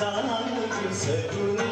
Tanrı sevdiğini